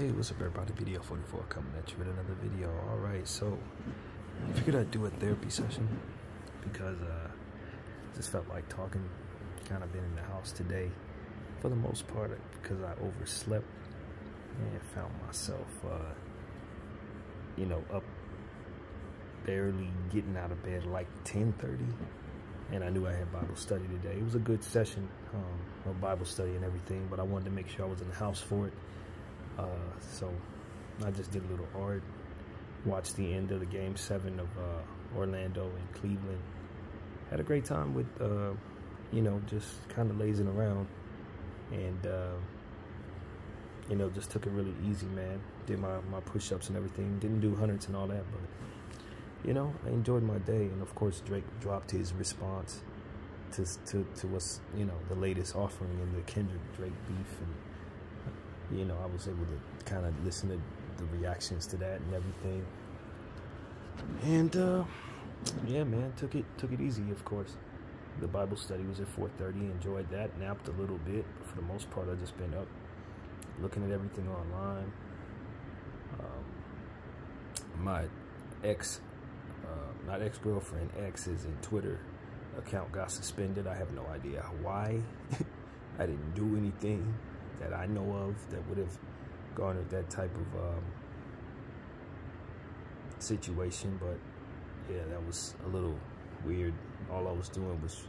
Hey, what's up everybody? Video 44 coming at you with another video. Alright, so I figured I'd do a therapy session because uh just felt like talking. Kind of been in the house today for the most part because I overslept and found myself uh you know up barely getting out of bed like 10:30 and I knew I had Bible study today. It was a good session um, of Bible study and everything, but I wanted to make sure I was in the house for it. Uh, so I just did a little art, watched the end of the game seven of uh, Orlando and Cleveland. Had a great time with, uh, you know, just kind of lazing around. And, uh, you know, just took it really easy, man. Did my, my push ups and everything. Didn't do hundreds and all that, but, you know, I enjoyed my day. And of course, Drake dropped his response to, to, to what's, you know, the latest offering in the Kendrick Drake beef. And, you know, I was able to kind of listen to the reactions to that and everything. And uh, yeah, man, took it took it easy, of course. The Bible study was at 4:30. Enjoyed that. Napped a little bit, but for the most part, I just been up, looking at everything online. Um, my ex, uh, not ex girlfriend, X is in Twitter account got suspended. I have no idea why. I didn't do anything that I know of that would have garnered that type of um, situation. But yeah, that was a little weird. All I was doing was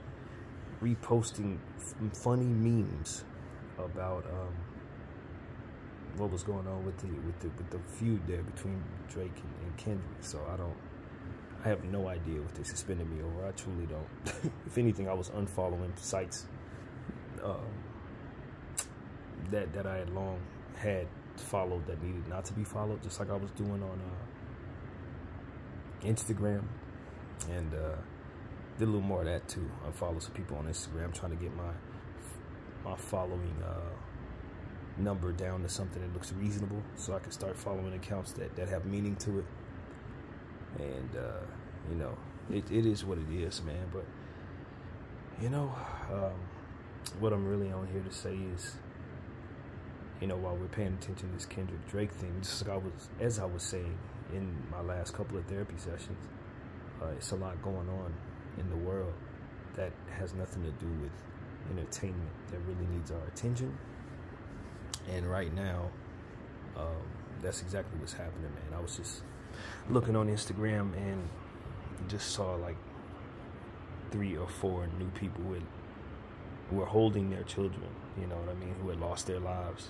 reposting funny memes about um, what was going on with the with the with the feud there between Drake and, and Kendrick. So I don't. I have no idea what they suspended me over. I truly don't. if anything, I was unfollowing sites um, that that I had long had followed that needed not to be followed, just like I was doing on uh, Instagram, and uh, did a little more of that too. I follow some people on Instagram, trying to get my my following uh, number down to something that looks reasonable, so I can start following accounts that that have meaning to it. And uh, you know, it, it is what it is, man. But you know, um, what I'm really on here to say is you know, while we're paying attention to this Kendrick Drake thing, just like I was, as I was saying in my last couple of therapy sessions, uh, it's a lot going on in the world that has nothing to do with entertainment that really needs our attention. And right now, um, that's exactly what's happening, man. I was just looking on Instagram and just saw like three or four new people had, who were holding their children, you know what I mean, who had lost their lives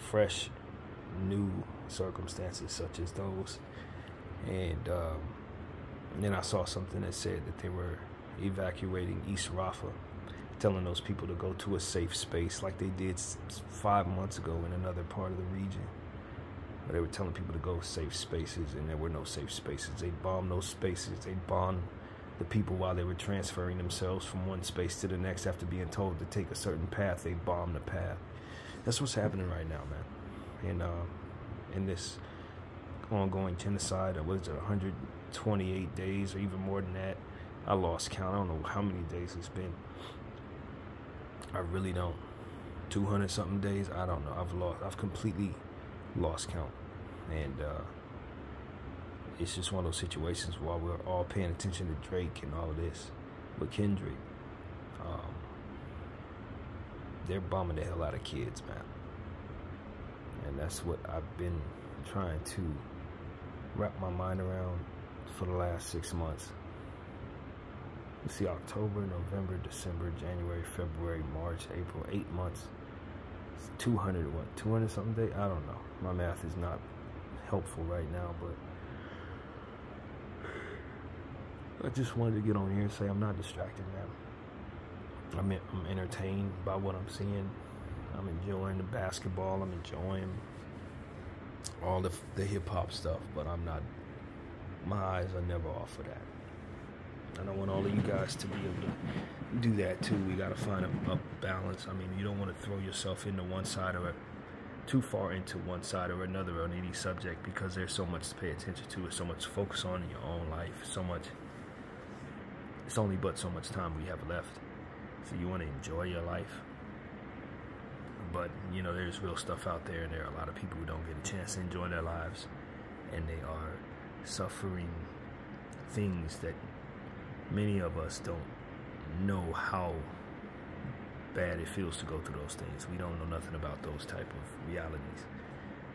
fresh, new circumstances such as those. And, um, then I saw something that said that they were evacuating East Rafah, telling those people to go to a safe space like they did five months ago in another part of the region. But they were telling people to go safe spaces, and there were no safe spaces. They bombed those spaces. They bombed the people while they were transferring themselves from one space to the next after being told to take a certain path. They bombed the path. That's what's happening right now, man. And uh, in this ongoing genocide, or was it 128 days or even more than that? I lost count. I don't know how many days it's been. I really don't. 200 something days. I don't know. I've lost. I've completely lost count, and uh, it's just one of those situations while we're all paying attention to Drake and all of this, but Kendrick. Um, they're bombing the hell out of kids, man. And that's what I've been trying to wrap my mind around for the last six months. You see, October, November, December, January, February, March, April, eight months. It's 200, what, 200 something day? I don't know. My math is not helpful right now, but I just wanted to get on here and say I'm not distracted, man. I'm, I'm entertained by what I'm seeing. I'm enjoying the basketball. I'm enjoying all the the hip hop stuff, but I'm not. My eyes are never off of that. I don't want all of you guys to be able to do that too. We got to find a, a, balance. I mean, you don't want to throw yourself into one side or too far into one side or another on any subject because there's so much to pay attention to, there's so much to focus on in your own life, so much. It's only but so much time we have left. So you want to enjoy your life. but you know, there's real stuff out there, and there are a lot of people who don't get a chance to enjoy their lives, and they are suffering things that many of us don't know how bad it feels to go through those things. We don't know nothing about those type of realities.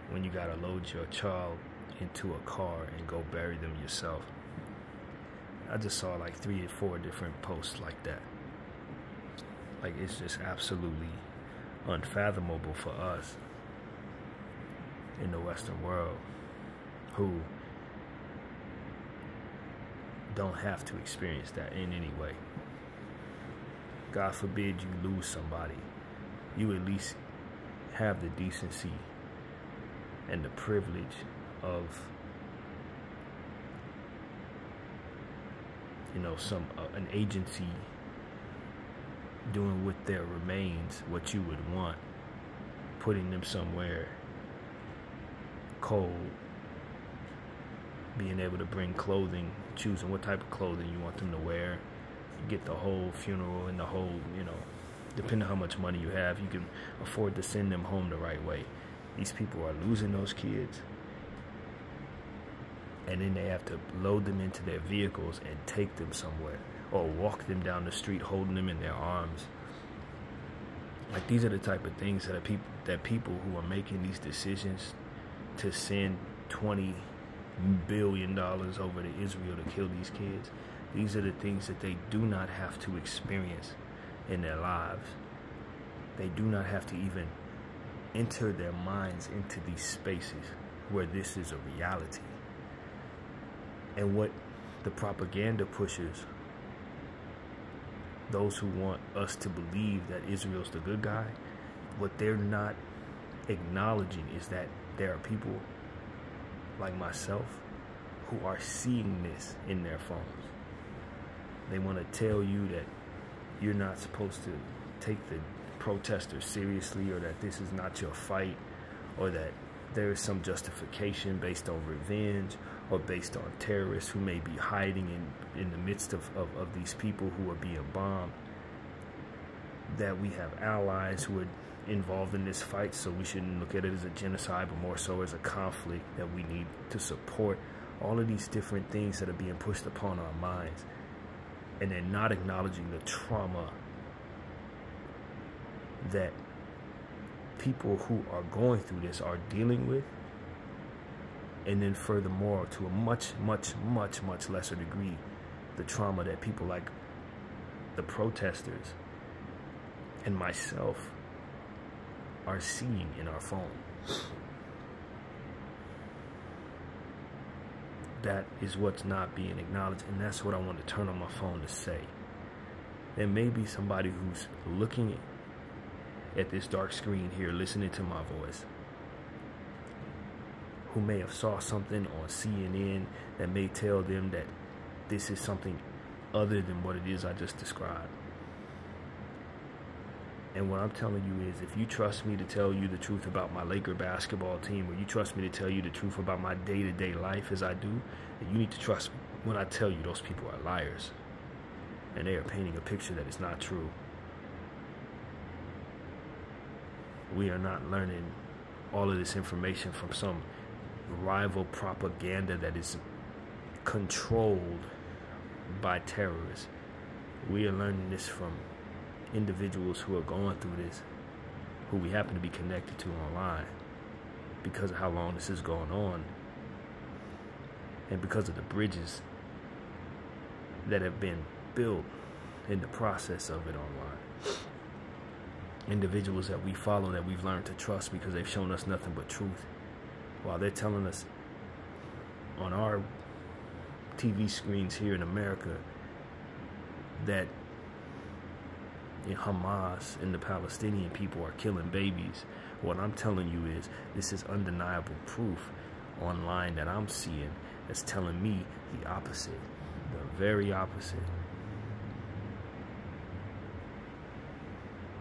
When you gotta load your child into a car and go bury them yourself. I just saw like three or four different posts like that. Like it's just absolutely unfathomable for us in the Western world who don't have to experience that in any way. God forbid you lose somebody. You at least have the decency and the privilege of you know some uh, an agency doing with their remains what you would want putting them somewhere cold being able to bring clothing choosing what type of clothing you want them to wear you get the whole funeral and the whole you know depending on how much money you have you can afford to send them home the right way. These people are losing those kids and then they have to load them into their vehicles and take them somewhere or walk them down the street holding them in their arms. Like these are the type of things that people that people who are making these decisions to send 20 billion dollars over to Israel to kill these kids these are the things that they do not have to experience in their lives. They do not have to even enter their minds into these spaces where this is a reality. And what the propaganda pushes those who want us to believe that Israel's the good guy, what they're not acknowledging is that there are people like myself who are seeing this in their phones. They want to tell you that you're not supposed to take the protesters seriously or that this is not your fight or that there is some justification based on revenge or based on terrorists who may be hiding in, in the midst of, of, of these people who are being bombed. That we have allies who are involved in this fight, so we shouldn't look at it as a genocide, but more so as a conflict that we need to support. All of these different things that are being pushed upon our minds, and then not acknowledging the trauma that people who are going through this are dealing with and then furthermore to a much much much much lesser degree the trauma that people like the protesters and myself are seeing in our phone. That is what's not being acknowledged and that's what I want to turn on my phone to say. There may be somebody who's looking at this dark screen here listening to my voice who may have saw something on CNN that may tell them that this is something other than what it is I just described. And what I'm telling you is if you trust me to tell you the truth about my Laker basketball team, or you trust me to tell you the truth about my day to day life as I do, then you need to trust me when I tell you those people are liars. And they are painting a picture that is not true. We are not learning all of this information from some rival propaganda that is controlled by terrorists. We are learning this from individuals who are going through this, who we happen to be connected to online because of how long this is going on and because of the bridges that have been built in the process of it online. Individuals that we follow that we've learned to trust because they've shown us nothing but truth while they're telling us on our TV screens here in America that Hamas and the Palestinian people are killing babies. What I'm telling you is this is undeniable proof online that I'm seeing that's telling me the opposite, the very opposite.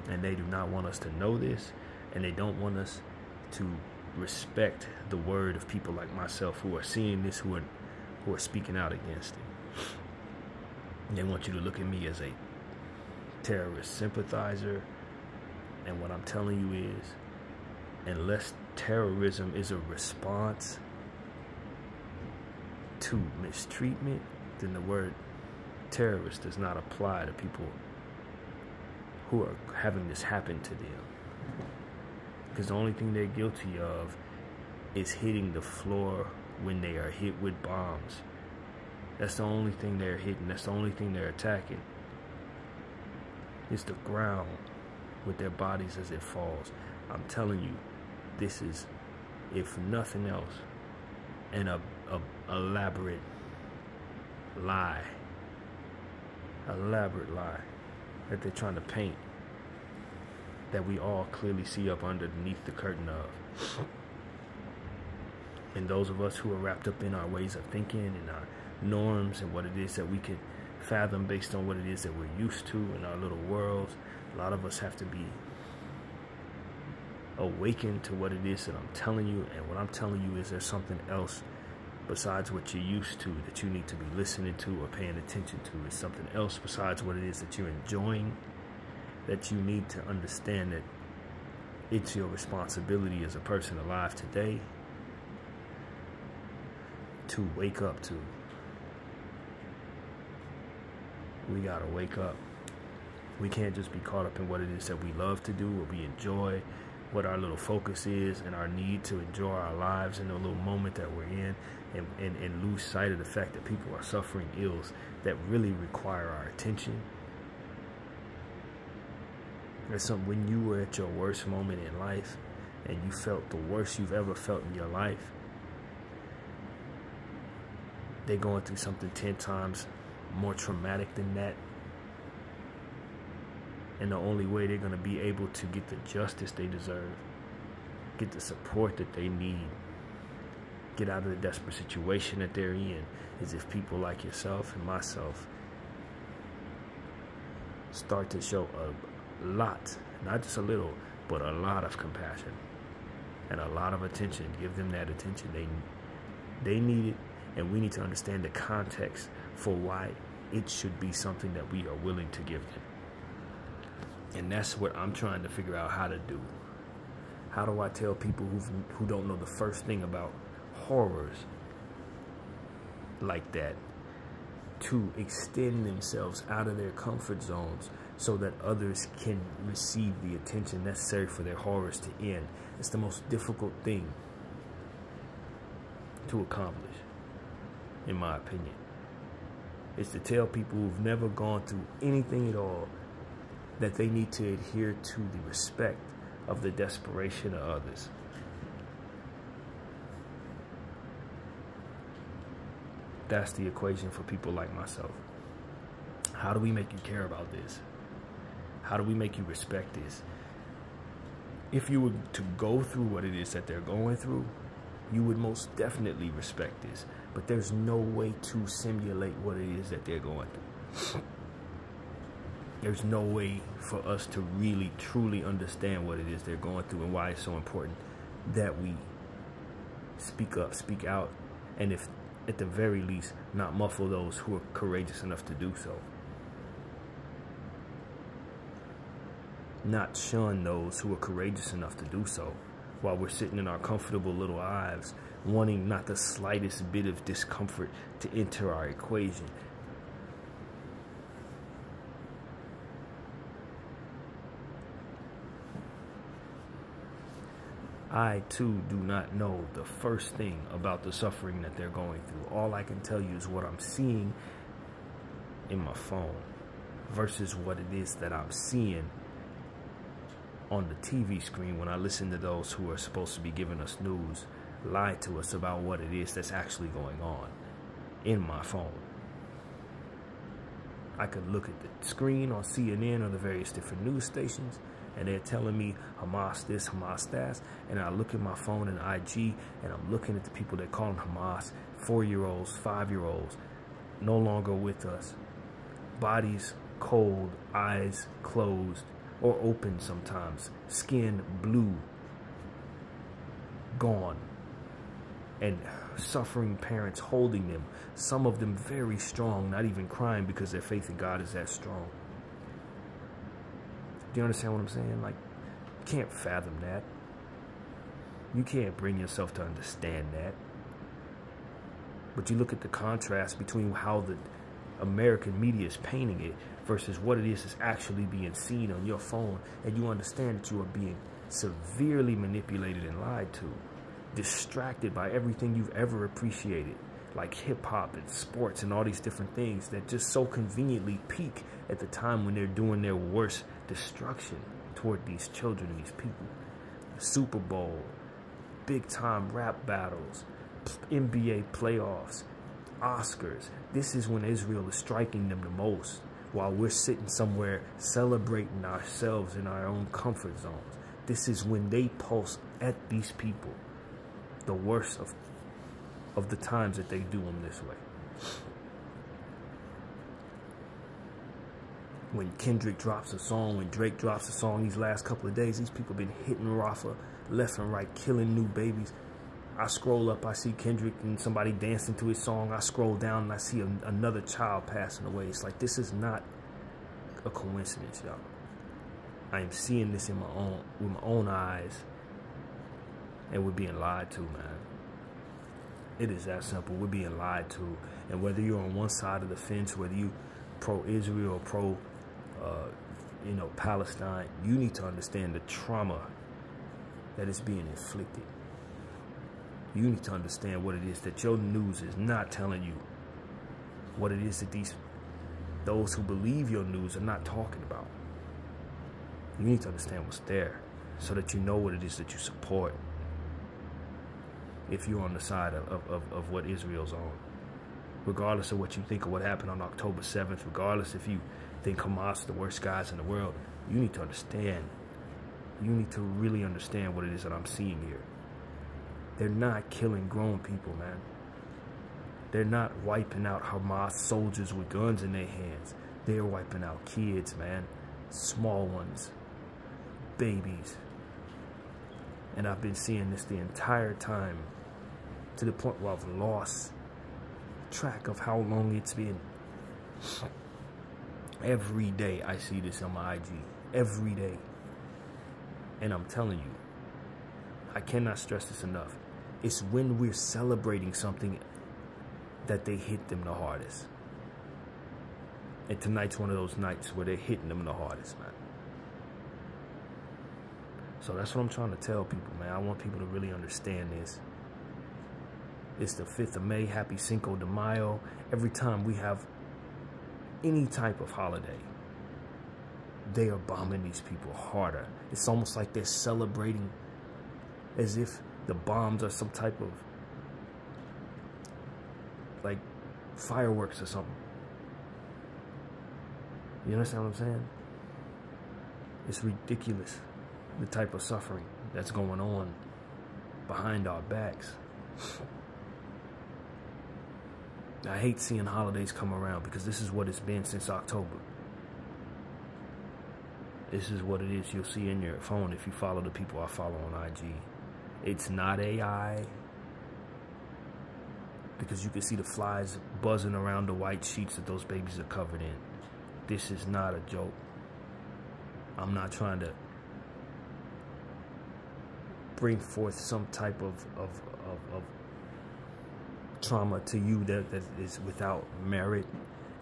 And they do not want us to know this, and they don't want us to respect the word of people like myself who are seeing this, who are who are speaking out against it. They want you to look at me as a terrorist sympathizer, And what I'm telling you is, unless terrorism is a response to mistreatment, then the word terrorist does not apply to people who are having this happen to them. Because the only thing they're guilty of is hitting the floor when they are hit with bombs. That's the only thing they're hitting. That's the only thing they're attacking. It's the ground with their bodies as it falls. I'm telling you, this is, if nothing else, an a, a, elaborate lie. Elaborate lie that they're trying to paint that we all clearly see up underneath the curtain of. And those of us who are wrapped up in our ways of thinking and our norms and what it is that we can fathom based on what it is that we're used to in our little worlds, a lot of us have to be awakened to what it is that I'm telling you. And what I'm telling you is there's something else besides what you're used to that you need to be listening to or paying attention to. It's something else besides what it is that you're enjoying that you need to understand that it's your responsibility as a person alive today to wake up to. We gotta wake up. We can't just be caught up in what it is that we love to do, what we enjoy, what our little focus is, and our need to enjoy our lives in the little moment that we're in, and, and, and lose sight of the fact that people are suffering ills that really require our attention. There's some when you were at your worst moment in life and you felt the worst you've ever felt in your life, they're going through something 10 times more traumatic than that. And the only way they're going to be able to get the justice they deserve, get the support that they need, get out of the desperate situation that they're in, is if people like yourself and myself start to show a lot, not just a little, but a lot of compassion and a lot of attention. Give them that attention. They they need it and we need to understand the context for why it should be something that we are willing to give them. And that's what I'm trying to figure out how to do. How do I tell people who who don't know the first thing about horrors like that to extend themselves out of their comfort zones so that others can receive the attention necessary for their horrors to end. It's the most difficult thing to accomplish in my opinion. It's to tell people who've never gone through anything at all that they need to adhere to the respect of the desperation of others. That's the equation for people like myself. How do we make you care about this? How do we make you respect this? If you were to go through what it is that they're going through, you would most definitely respect this but there's no way to simulate what it is that they're going through. There's no way for us to really truly understand what it is they're going through and why it's so important that we speak up, speak out, and if at the very least not muffle those who are courageous enough to do so. Not shun those who are courageous enough to do so while we're sitting in our comfortable little lives wanting not the slightest bit of discomfort to enter our equation. I too do not know the first thing about the suffering that they're going through. All I can tell you is what I'm seeing in my phone versus what it is that I'm seeing on the TV screen when I listen to those who are supposed to be giving us news lie to us about what it is that's actually going on in my phone. I could look at the screen on CNN or the various different news stations, and they're telling me Hamas this, Hamas that, and I look at my phone and IG, and I'm looking at the people that call them Hamas, four-year-olds, five-year-olds, no longer with us, bodies cold, eyes closed or open sometimes, skin blue, gone and suffering parents holding them, some of them very strong, not even crying because their faith in God is that strong. Do you understand what I'm saying? Like, can't fathom that. You can't bring yourself to understand that. But you look at the contrast between how the American media is painting it versus what it is that's actually being seen on your phone, and you understand that you are being severely manipulated and lied to, distracted by everything you've ever appreciated, like hip hop and sports and all these different things that just so conveniently peak at the time when they're doing their worst destruction toward these children and these people. The Super Bowl, big time rap battles, NBA playoffs, Oscars. This is when Israel is striking them the most while we're sitting somewhere celebrating ourselves in our own comfort zones. This is when they pulse at these people the worst of of the times that they do them this way. When Kendrick drops a song, when Drake drops a song these last couple of days, these people been hitting Rafah left and right, killing new babies. I scroll up, I see Kendrick and somebody dancing to his song. I scroll down and I see a, another child passing away. It's like this is not a coincidence, y'all. I am seeing this in my own with my own eyes, and we're being lied to, man. It is that simple. We're being lied to, and whether you're on one side of the fence, whether you pro-Israel or pro, uh, you know, Palestine, you need to understand the trauma that is being inflicted you need to understand what it is that your news is not telling you. What it is that these those who believe your news are not talking about. You need to understand what's there so that you know what it is that you support. If you're on the side of, of, of what Israel's on. Regardless of what you think of what happened on October 7th, regardless if you think Hamas the worst guys in the world, you need to understand. You need to really understand what it is that I'm seeing here. They're not killing grown people, man. They're not wiping out Hamas soldiers with guns in their hands. They're wiping out kids, man. Small ones. Babies. And I've been seeing this the entire time to the point where I've lost track of how long it's been. Every day I see this on my IG. Every day. And I'm telling you, I cannot stress this enough. It's when we're celebrating something that they hit them the hardest. And tonight's one of those nights where they're hitting them the hardest, man. So that's what I'm trying to tell people, man. I want people to really understand this. It's the 5th of May. Happy Cinco de Mayo. Every time we have any type of holiday, they are bombing these people harder. It's almost like they're celebrating as if the bombs are some type of like fireworks or something. You understand what I'm saying? It's ridiculous the type of suffering that's going on behind our backs. I hate seeing holidays come around because this is what it's been since October. This is what it is you'll see in your phone if you follow the people I follow on IG. It's not AI. Because you can see the flies buzzing around the white sheets that those babies are covered in. This is not a joke. I'm not trying to bring forth some type of, of, of, of trauma to you that, that is without merit.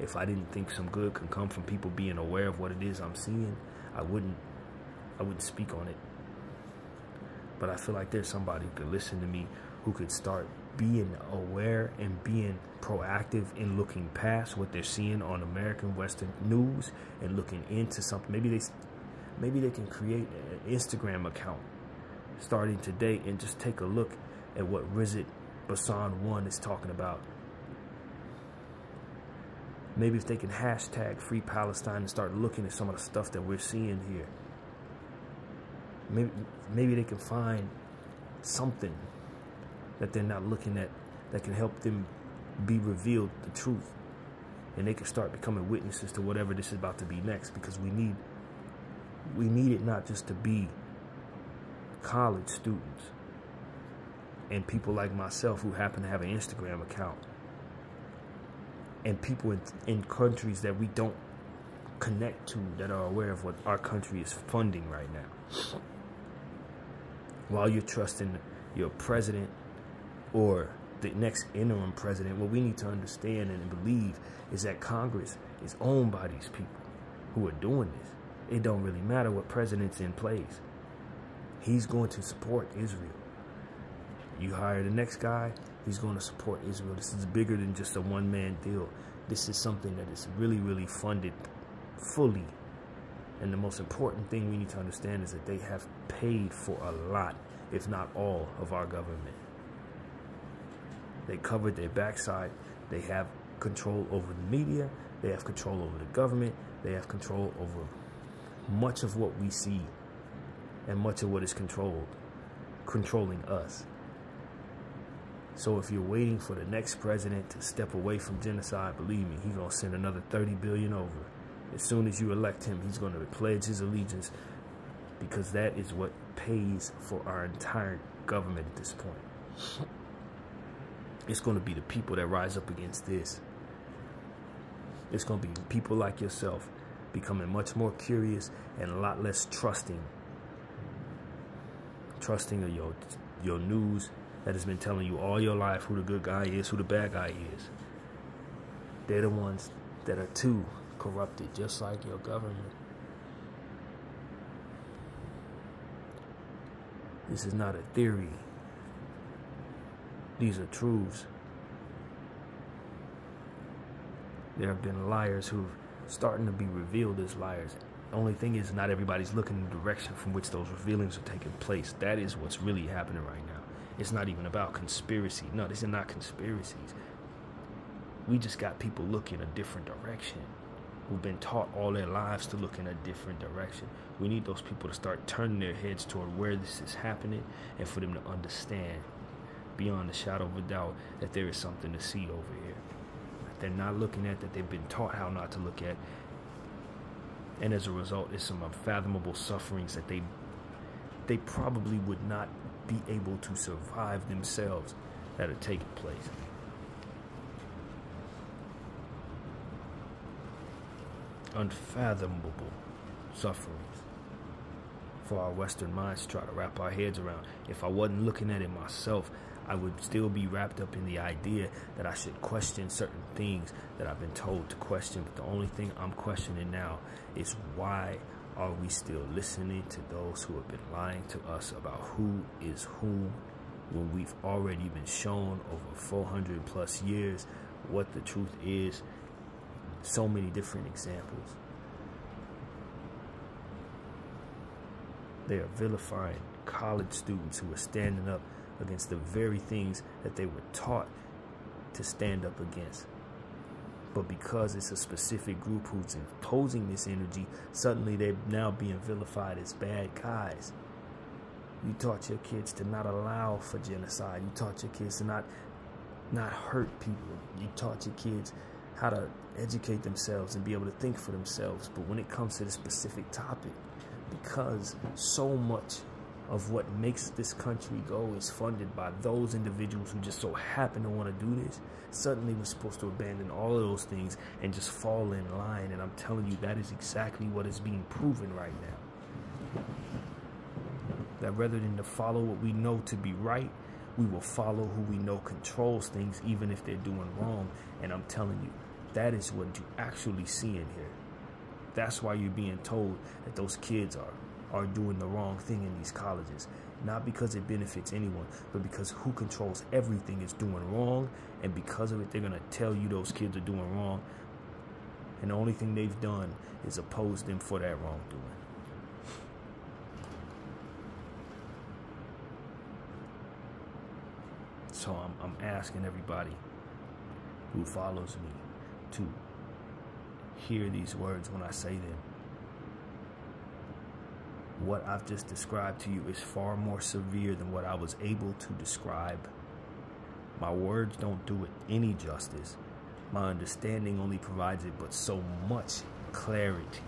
If I didn't think some good can come from people being aware of what it is I'm seeing, I wouldn't I wouldn't speak on it. But I feel like there's somebody who could listen to me who could start being aware and being proactive in looking past what they're seeing on American Western news and looking into something. Maybe they, maybe they can create an Instagram account starting today and just take a look at what Wizard Bisan One is talking about. Maybe if they can hashtag Free Palestine and start looking at some of the stuff that we're seeing here maybe maybe they can find something that they're not looking at that can help them be revealed the truth. And they can start becoming witnesses to whatever this is about to be next because we need we need it not just to be college students and people like myself who happen to have an Instagram account and people in, in countries that we don't connect to that are aware of what our country is funding right now while you're trusting your president or the next interim president, what we need to understand and believe is that Congress is owned by these people who are doing this. It don't really matter what president's in place. He's going to support Israel. You hire the next guy, he's going to support Israel. This is bigger than just a one-man deal. This is something that is really, really funded fully. And the most important thing we need to understand is that they have paid for a lot, if not all, of our government. They covered their backside. They have control over the media. They have control over the government. They have control over much of what we see and much of what is controlled, controlling us. So if you're waiting for the next president to step away from genocide, believe me, he's gonna send another 30 billion over. As soon as you elect him, he's gonna pledge his allegiance because that is what pays for our entire government at this point. It's gonna be the people that rise up against this. It's gonna be people like yourself becoming much more curious and a lot less trusting. Trusting of your your news that has been telling you all your life who the good guy is, who the bad guy is. They're the ones that are too corrupted, just like your government. This is not a theory. These are truths. There have been liars who've starting to be revealed as liars. The only thing is, not everybody's looking in the direction from which those revealings are taking place. That is what's really happening right now. It's not even about conspiracy. No, these are not conspiracies. We just got people looking a different direction who've been taught all their lives to look in a different direction. We need those people to start turning their heads toward where this is happening and for them to understand beyond a shadow of a doubt that there is something to see over here. They're not looking at, that they've been taught how not to look at. And as a result, it's some unfathomable sufferings that they they probably would not be able to survive themselves that are taking place. Unfathomable sufferings for our Western minds to try to wrap our heads around. If I wasn't looking at it myself, I would still be wrapped up in the idea that I should question certain things that I've been told to question. But the only thing I'm questioning now is why are we still listening to those who have been lying to us about who is whom when we've already been shown over 400 plus years what the truth is? So many different examples. They are vilifying college students who are standing up against the very things that they were taught to stand up against. But because it's a specific group who's imposing this energy, suddenly they're now being vilified as bad guys. You taught your kids to not allow for genocide. You taught your kids to not not hurt people. You taught your kids how to educate themselves and be able to think for themselves. But when it comes to the specific topic, because so much of what makes this country go is funded by those individuals who just so happen to want to do this, suddenly we're supposed to abandon all of those things and just fall in line. And I'm telling you, that is exactly what is being proven right now. That rather than to follow what we know to be right, we will follow who we know controls things, even if they're doing wrong. And I'm telling you, that is what you actually see in here. That's why you're being told that those kids are are doing the wrong thing in these colleges. Not because it benefits anyone, but because who controls everything is doing wrong. And because of it, they're going to tell you those kids are doing wrong. And the only thing they've done is oppose them for that wrongdoing. So I'm, I'm asking everybody who follows me to hear these words when I say them what I've just described to you is far more severe than what I was able to describe. My words don't do it any justice. My understanding only provides it but so much clarity.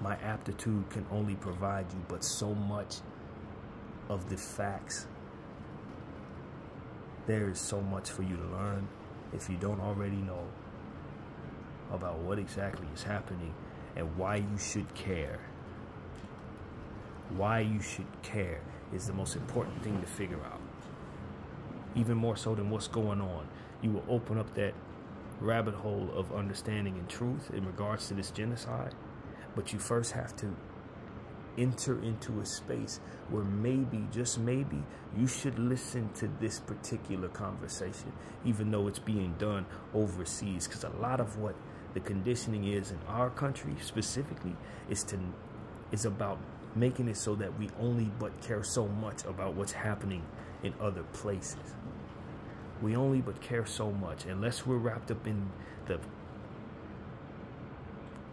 My aptitude can only provide you but so much of the facts. There is so much for you to learn if you don't already know about what exactly is happening and why you should care. why you should care is the most important thing to figure out. Even more so than what's going on. You will open up that rabbit hole of understanding and truth in regards to this genocide. But you first have to enter into a space where maybe, just maybe, you should listen to this particular conversation, even though it's being done overseas. Because a lot of what the conditioning is in our country specifically is to is about making it so that we only but care so much about what's happening in other places. We only but care so much unless we're wrapped up in the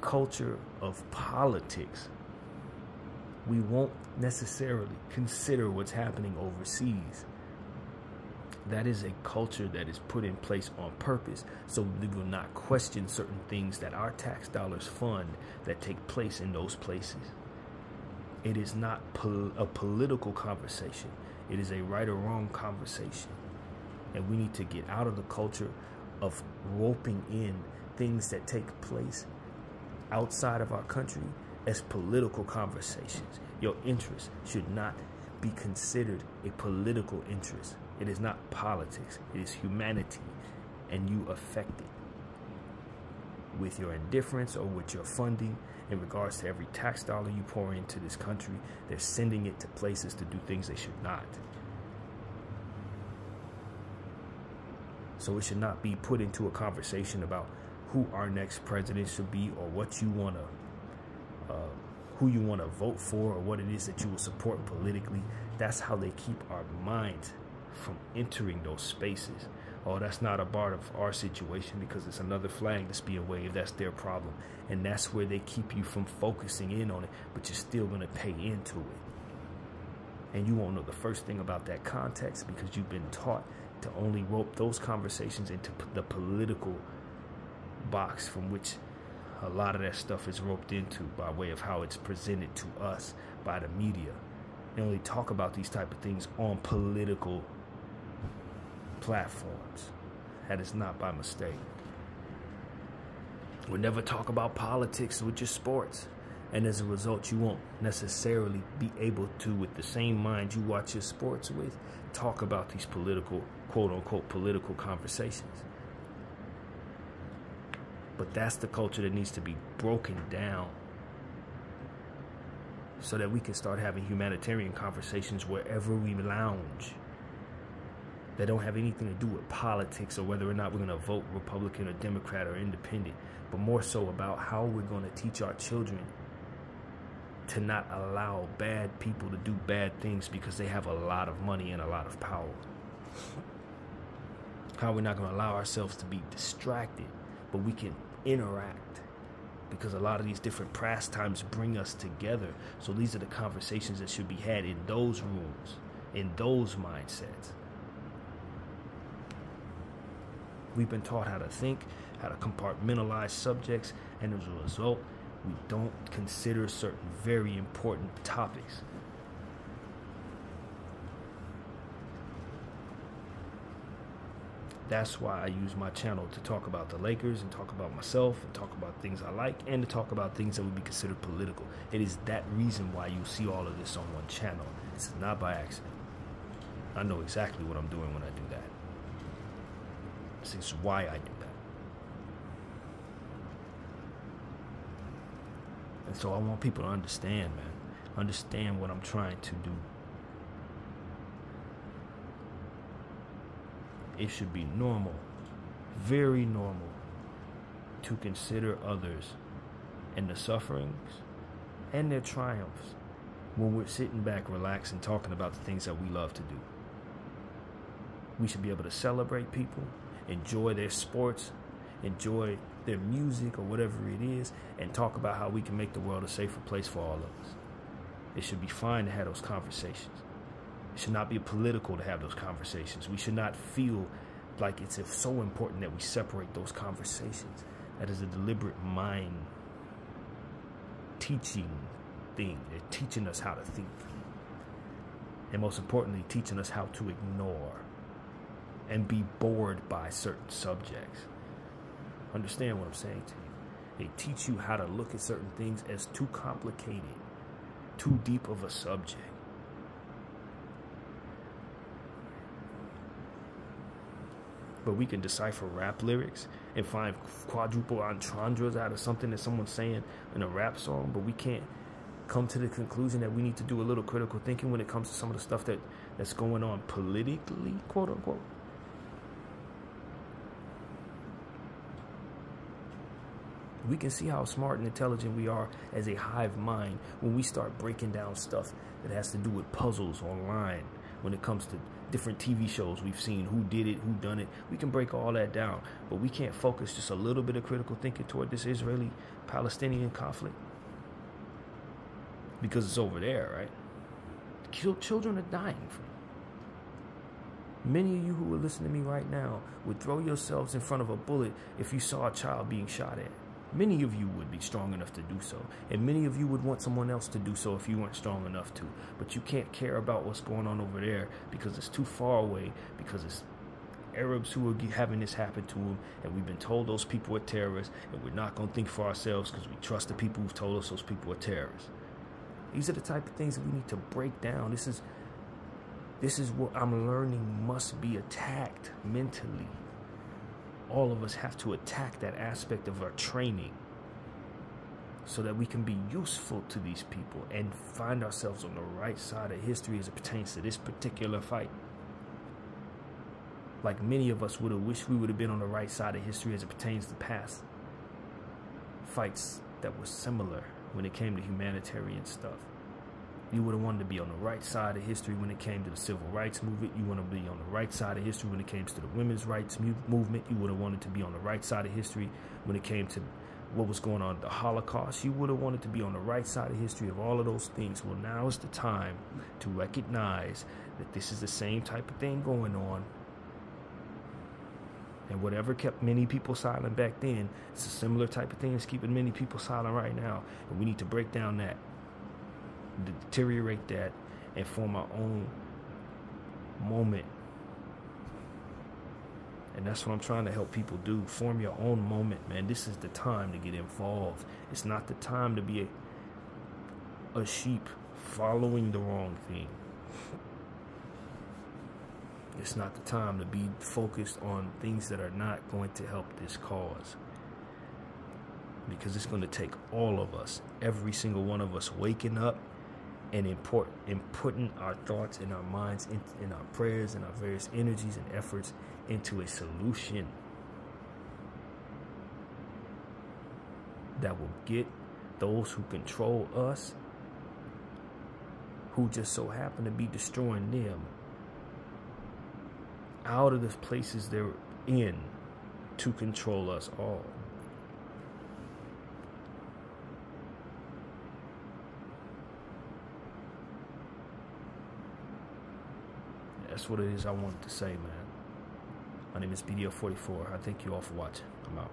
culture of politics. We won't necessarily consider what's happening overseas. That is a culture that is put in place on purpose so we will not question certain things that our tax dollars fund that take place in those places. It is not pol- a political conversation. It is a right or wrong conversation. And we need to get out of the culture of roping in things that take place outside of our country as political conversations. Your interest should not be considered a political interest. It is not politics, it is humanity, and you affect it with your indifference or with your funding in regards to every tax dollar you pour into this country. They're sending it to places to do things they should not. So it should not be put into a conversation about who our next president should be or what you want to, uh, who you want to vote for or what it is that you will support politically. That's how they keep our minds from entering those spaces. Oh, that's not a part of our situation because it's another flag that's being waved. That's their problem. And that's where they keep you from focusing in on it, but you're still going to pay into it. And you won't know the first thing about that context because you've been taught to only rope those conversations into the political box from which a lot of that stuff is roped into by way of how it's presented to us by the media. They only talk about these type of things on political platforms. That is not by mistake. We'll never talk about politics with your sports. And as a result, you won't necessarily be able to, with the same mind you watch your sports with, talk about these political, quote unquote, political conversations. But that's the culture that needs to be broken down so that we can start having humanitarian conversations wherever we lounge that don't have anything to do with politics or whether or not we're going to vote Republican or Democrat or independent, but more so about how we're going to teach our children to not allow bad people to do bad things because they have a lot of money and a lot of power. How we're not going to allow ourselves to be distracted, but we can interact because a lot of these different pastimes bring us together. So these are the conversations that should be had in those rooms, in those mindsets. We've been taught how to think, how to compartmentalize subjects, and as a result, we don't consider certain very important topics. That's why I use my channel to talk about the Lakers and talk about myself and talk about things I like and to talk about things that would be considered political. It is that reason why you see all of this on one channel. Is not by accident. I know exactly what I'm doing when I do that. This is why I do that. And so I want people to understand, man. Understand what I'm trying to do. It should be normal, very normal, to consider others and the sufferings and their triumphs when we're sitting back, relaxing, talking about the things that we love to do. We should be able to celebrate people enjoy their sports, enjoy their music or whatever it is, and talk about how we can make the world a safer place for all of us. It should be fine to have those conversations. It should not be political to have those conversations. We should not feel like it's so important that we separate those conversations. That is a deliberate mind teaching thing. They're teaching us how to think. And most importantly, teaching us how to ignore and be bored by certain subjects. Understand what I'm saying to you. They teach you how to look at certain things as too complicated too deep of a subject. But we can decipher rap lyrics and find quadruple entendres out of something that someone's saying in a rap song, but we can't come to the conclusion that we need to do a little critical thinking when it comes to some of the stuff that that's going on politically, quote unquote. we can see how smart and intelligent we are as a hive mind when we start breaking down stuff that has to do with puzzles online when it comes to different TV shows we've seen who did it, who done it. We can break all that down, but we can't focus just a little bit of critical thinking toward this Israeli Palestinian conflict because it's over there, right? Children are dying from Many of you who are listening to me right now would throw yourselves in front of a bullet if you saw a child being shot at. Many of you would be strong enough to do so, and many of you would want someone else to do so if you weren't strong enough to. But you can't care about what's going on over there because it's too far away, because it's Arabs who are having this happen to them, and we've been told those people are terrorists, and we're not going to think for ourselves because we trust the people who've told us those people are terrorists. These are the type of things that we need to break down. This is this is what I'm learning must be attacked mentally. All of us have to attack that aspect of our training so that we can be useful to these people and find ourselves on the right side of history as it pertains to this particular fight. Like many of us would have wished we would have been on the right side of history as it pertains to past fights that were similar when it came to humanitarian stuff. You would have wanted to be on the right side of history when it came to the civil rights movement. You want to be on the right side of history when it came to the women's rights movement. You would have wanted to be on the right side of history when it came to what was going on the Holocaust. You would have wanted to be on the right side of history of all of those things. Well, now is the time to recognize that this is the same type of thing going on. And whatever kept many people silent back then, it's a similar type of thing that's keeping many people silent right now. And we need to break down that deteriorate that and form my own moment. And that's what I'm trying to help people do. Form your own moment, man. This is the time to get involved. It's not the time to be a, a sheep following the wrong thing. It's not the time to be focused on things that are not going to help this cause. Because it's going to take all of us, every single one of us, waking up and import in putting our thoughts and our minds in, in our prayers and our various energies and efforts into a solution that will get those who control us who just so happen to be destroying them out of the places they're in to control us all. That's what it is I wanted to say, man. My name is BDF44. I thank you all for watching. I'm out.